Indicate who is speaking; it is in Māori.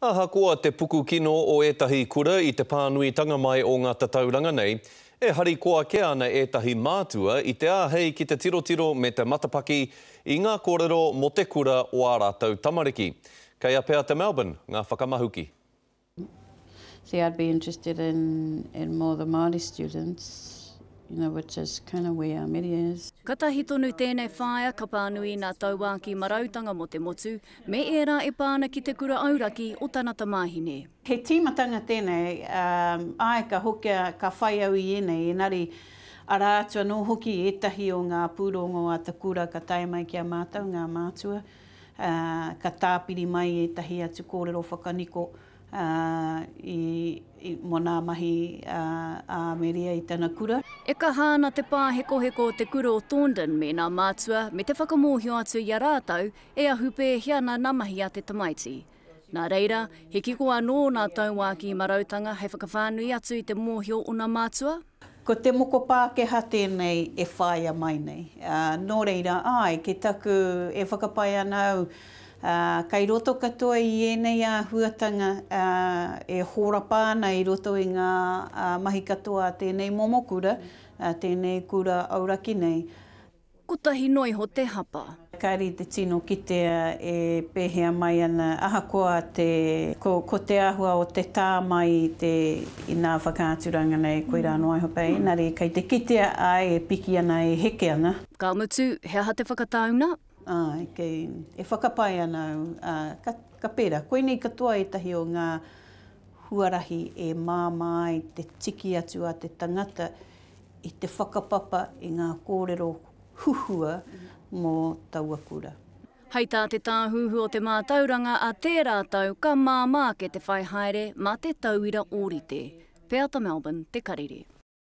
Speaker 1: Ahakoa te puku kino o ētahi kura i te pānuitanga mai o ngā tatauranga nei, e harikoa ake ana ētahi mātua i te āhei ki te tirotiro me te matapaki i ngā kōrero mō te kura o ā rātou tamariki. Kei a Pea Te Melbourne ngā whakamahuki.
Speaker 2: See I'd be interested in in more the Māori students you know which is kind of where Ameria is.
Speaker 3: Katahi tonu tēnei whaea ka pānui nā Tauākī Marautanga mō te motu, Me ērā e pā ana ki te kura auraki o tana tamāhine.
Speaker 2: He tīmatanga tēnei, āe ka hokia, ka whai au i ēnei, engari arā atu anō hoki ētahi o ngā pūrongo a te kura ka tae mai ki a mātou ngā mātua, ka tāpiri mai ētahi atu kōrero whakaniko mō nā mahi a Ameria i tana kura.
Speaker 3: E kaha ana te pāhekoheko o te kura o Thorndon mēnā mātua me te whakamōhio atu i a rātou E ahu pēhea ana nā mahi a te tamaiti? Nā reira, he kiko anō nā Tauākī Marautanga hei whakawhānui atu i te mōhio o nā mātua?
Speaker 2: Ko te moko Pākehā tēnei e whāia mai nei. Nō reira, āe, ki taku e whakapae ana au, kei roto katoa i ēnei āhuatanga e hōrapa ana i roto i ngā mahi katoa a tēnei momo kura, a tēnei kura auraki nei.
Speaker 3: Kotahi noa iho te hapa.
Speaker 2: Kāre i te tino kitea e pēhea mai ana ahakoa te, ko, ko te āhua o te tā mai i te, i nā whakaaturanga nei, koirā noa iho pea engari kei te kitea āe e piki ana, e heke ana.
Speaker 3: Ka mutu, he aha te whakataunga?
Speaker 2: Āe, kei, e whakapae ana au, ā, ka, ka pērā. Koinei katoa ētahi o ngā huarahi e māmā ai te tiki atu a te tangata i te whakapapa i ngā kōrero huhua mō taua kura.
Speaker 3: Hei tā te Tāhuhu o te Mātauranga a tērā tau ka māmā ake te whai haere mā te tauira ōrite. Peata Melbourne te karere.